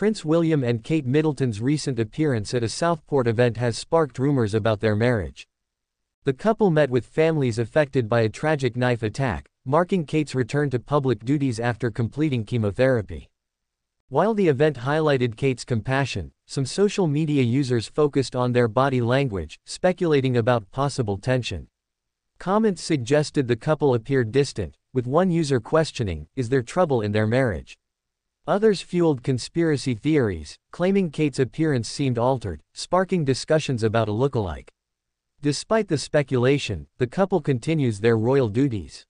Prince William and Kate Middleton's recent appearance at a Southport event has sparked rumors about their marriage. The couple met with families affected by a tragic knife attack, marking Kate's return to public duties after completing chemotherapy. While the event highlighted Kate's compassion, some social media users focused on their body language, speculating about possible tension. Comments suggested the couple appeared distant, with one user questioning, is there trouble in their marriage? Others fueled conspiracy theories, claiming Kate's appearance seemed altered, sparking discussions about a look-alike. Despite the speculation, the couple continues their royal duties.